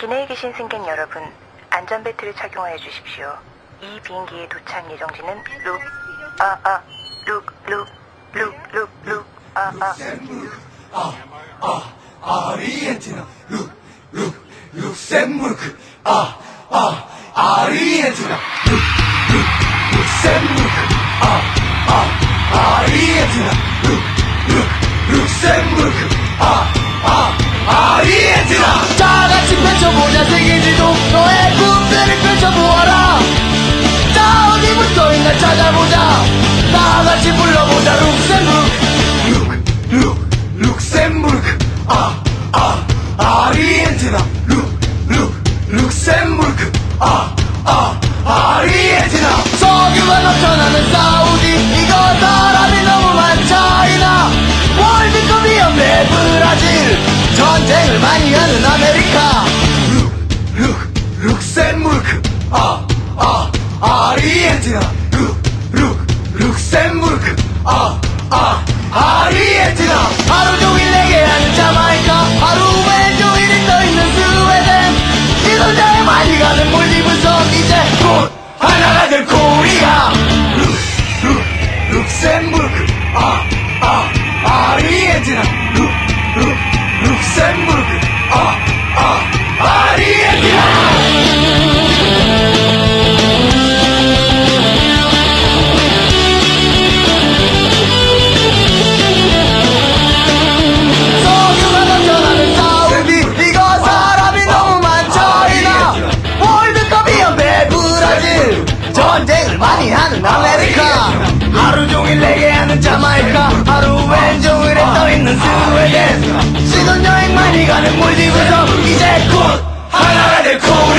기내에 계신 승객 여러분, 안전벨트를 착용하여 주십시오. 이 비행기의 도착 예정지는 룩, 아, 아, 룩, 룩, 룩, 룩, 룩, 아, 아. 아르헨티나. 룩, 룩, 룩셈부르크. 아, 아, 아르헨티나. 룩, 룩, 룩셈부르크. 아, 아, 아, 아, 아르헨티나 석유가 넘쳐나는 사우디 이거 사람이 너무 많아 차이나 월드컵 위험해 브라질 전쟁을 많이 하는 아메리카 룩, 룩, 룩셈부르크 아, 아, 아르헨티나 룩, 룩, 룩셈부르크 아, 아, 스웨덴 신혼여행 많이 가는 몰디브 섬 이제 곧 하나가 될 코리